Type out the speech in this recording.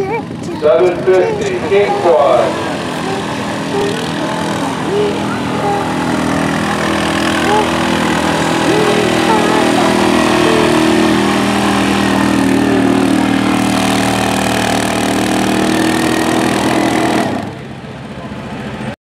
750, King Quad.